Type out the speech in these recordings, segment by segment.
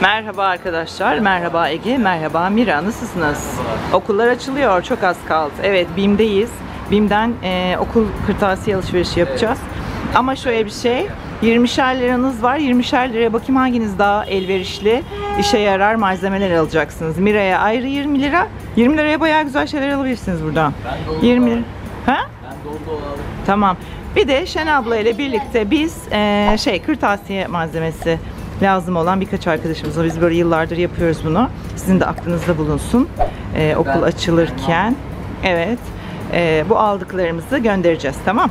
Merhaba arkadaşlar, merhaba Ege, merhaba Mira. Nasılsınız? Okullar açılıyor, çok az kaldı. Evet, BİM'deyiz. BİM'den e, okul kırtasiye alışverişi yapacağız. Ama şöyle bir şey, 20'şer liranız var. 20'şer liraya bakayım hanginiz daha elverişli, işe yarar malzemeler alacaksınız. Mira'ya ayrı 20 lira. 20 liraya bayağı güzel şeyler alabilirsiniz buradan. 20 lira. Ha? Tamam. Bir de Şen abla ile birlikte biz eee, şey kırtasiye malzemesi lazım olan birkaç arkadaşımızla biz böyle yıllardır yapıyoruz bunu. Sizin de aklınızda bulunsun. Eee, okul açılırken. Evet. Eee, bu aldıklarımızı göndereceğiz. Tamam?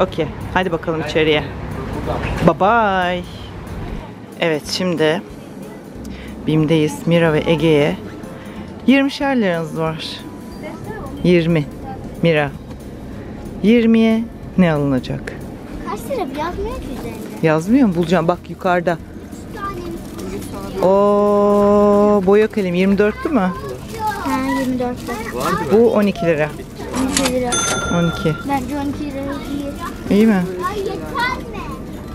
Okey. Hadi bakalım içeriye. Bye bye. Evet şimdi BİM'deyiz. Mira ve Ege'ye 20'şer liranız var. 20. Mira. 20'ye ne alınacak? Kaç lira yazmıyor ki üzerinde. Yazmıyor mu? Bulacağım. Bak yukarıda. O boya kalemi 24'lü mü? Ha 24 lira. Bu 12 lira. 12 lira. 12. Bence 12 lira değil. İyi mi? Ay yeter mi?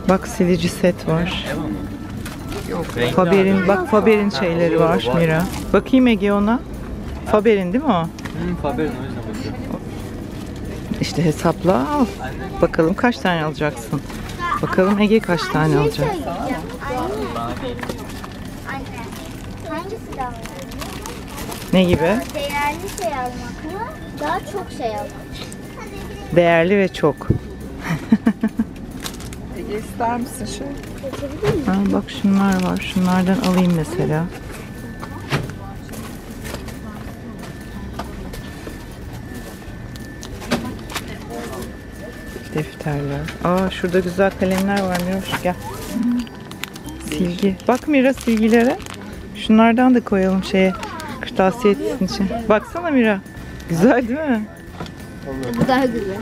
Bak silici set var. Faber'in bak Faber'in şeyleri var Mira. Bakayım Ege ona. Faber'in değil mi o? Hı, Faber'in o yüzden bakıyorum. İşte hesapla al. Bakalım kaç tane alacaksın. Bakalım Ege kaç tane şey alacak. Ne gibi? Değerli şey almak mı? Daha çok şey almak. Değerli ve çok. Ege ister misin şey? Ha, bak şunlar var. Şunlardan alayım mesela. Defterler. Aa şurada güzel kalemler var Miroş gel. Silgi. Bak Mira silgilere. Şunlardan da koyalım şeye. Kırtasiye etsin için. Baksana Mira. Güzel değil mi? Bu daha güzel.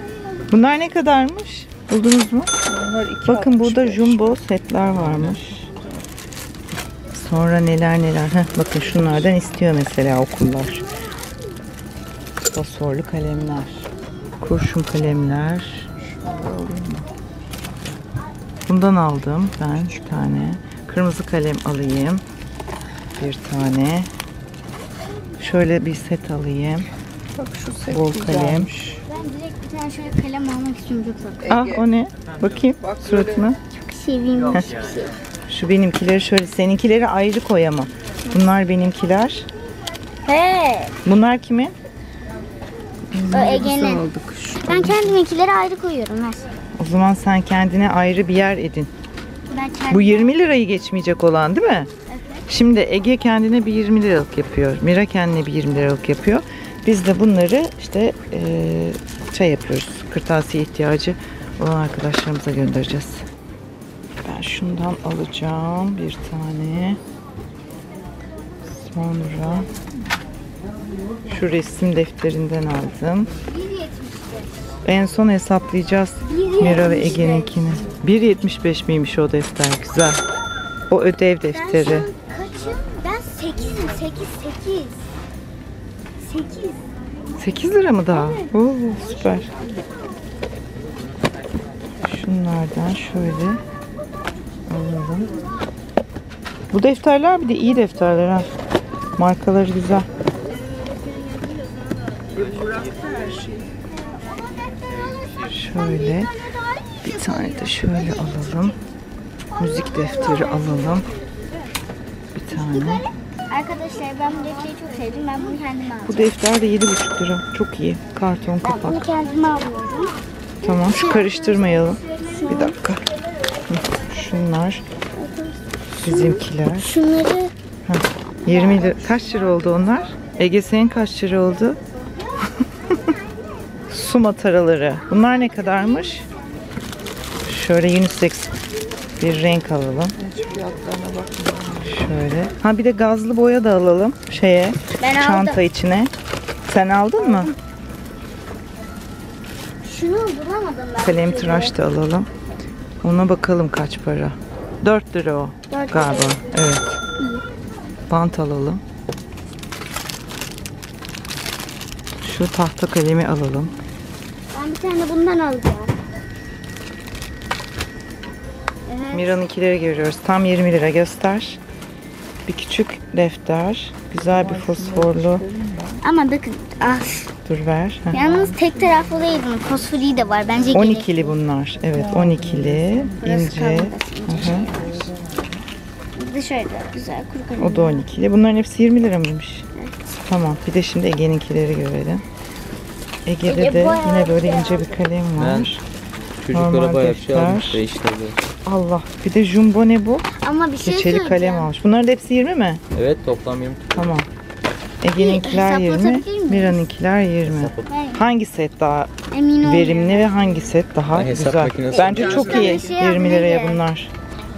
Bunlar ne kadarmış? Buldunuz mu? Bakın burada 65. jumbo setler varmış. Sonra neler neler. Heh, bakın şunlardan istiyor mesela okullar. Fosforlu kalemler. Kurşun kalemler. Bundan aldım ben bir tane. Kırmızı kalem alayım. Bir tane. Şöyle bir set alayım. Bak şu set Bol kalem. güzelmiş. Ben direkt bir tane şöyle kalem almak istiyorum çok tatlı. Ah o ne? Bakayım Bak suratına. Çok sevimli bir şey. Şu benimkileri şöyle seninkileri ayrı koyamam. Bunlar benimkiler. He. Bunlar kimin? O Ege'nin. Ben kendiminkileri ayrı koyuyorum ver. O zaman sen kendine ayrı bir yer edin. Bu 20 lirayı geçmeyecek olan değil mi? Şimdi Ege kendine bir 20 liralık yapıyor. Mira kendine bir 20 liralık yapıyor. Biz de bunları işte eee, şey yapıyoruz. Kırtasiye ihtiyacı olan arkadaşlarımıza göndereceğiz. Ben şundan alacağım bir tane. Sonra şu resim defterinden aldım. 1.75. En son hesaplayacağız Mira ve Ege'ninkini. 1.75 miymiş o defter? Güzel. O ödev defteri. 8, 8. 8. 8 lira mı daha? Oo, süper. Şunlardan şöyle alalım. Bu defterler bir de iyi defterler ha. Markaları güzel. Şöyle bir tane de şöyle alalım. Müzik defteri alalım. Bir tane. Arkadaşlar ben bu defteri çok sevdim. Ben bunu kendime Bu alacağım. defter de 7,5 lira. Çok iyi. Karton Ben bunu kapak. kendime alıyorum. Tamam şu karıştırmayalım. Bir dakika. Şunlar bizimkiler. Şunları 20 lira. Kaç lira oldu onlar? Ege senin kaç lira oldu? Su mataraları. Bunlar ne kadarmış? Şöyle unisex bir renk alalım. Hiç fiyatlarına bakmıyorum. Şöyle. Ha bir de gazlı boya da alalım şeye. Ben çanta aldım. içine. Sen aldın mı? şunu bulamadım ben. Kalem tıraş da alalım. Ona bakalım kaç para. 4 lira o Dört lira. galiba. Evet. Bant alalım. Şu tahta kalemi alalım. Ben bir tane bundan alacağım. Evet. Mira'nınkileri görüyoruz. Tam 20 lira göster. Bir küçük defter. Güzel bir fosforlu. Ama bakın ah, Dur ver. Heh. yalnız tek taraflı değil bunun. Fosfori de var. Bence gerek. 12'li bunlar. Evet 12'li. Burası ince. kalın da Hı hı. Bir de şöyle güzel kuru kalem. O da 12'li. Bunların hepsi 20 lira mıymış? Tamam. Bir de şimdi Ege'ninkileri görelim. Ege'de Ege de bayağı yine böyle ince bir kalem Ben var. Çocuklara Normal bayağı bir şey defter. almış değiştirdi. Allah. Bir de jumbo ne bu? Ama bir şey Keçeli söyleyeceğim. kalem almış. Bunların da hepsi 20 mi? Evet toplam 20 Tamam. Ege'ninkiler 20, hesaplatabilir miyiz? Mira'nınkiler 20. Hayır, Hangi set daha Emin verimli ve hangi set daha Ben hesap güzel? makinesi Bence çok iyi. Şey 20 liraya yapmayı. bunlar.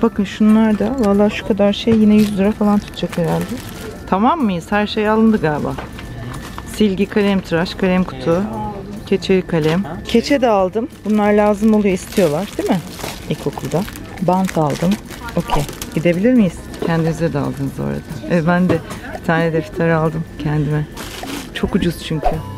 Bakın şunlar da valla şu kadar şey yine 100 lira falan tutacak herhalde. Tamam mıyız? Her şey alındı galiba. Silgi, kalem tıraş, kalem kutu, keçeli kalem. Keçe de aldım. Bunlar lazım oluyor istiyorlar değil mi? İlkokulda. Bant aldım. Okey. Gidebilir miyiz? Kendinize de aldınız orada. Evet, ben de bir tane defter aldım kendime. Çok ucuz çünkü.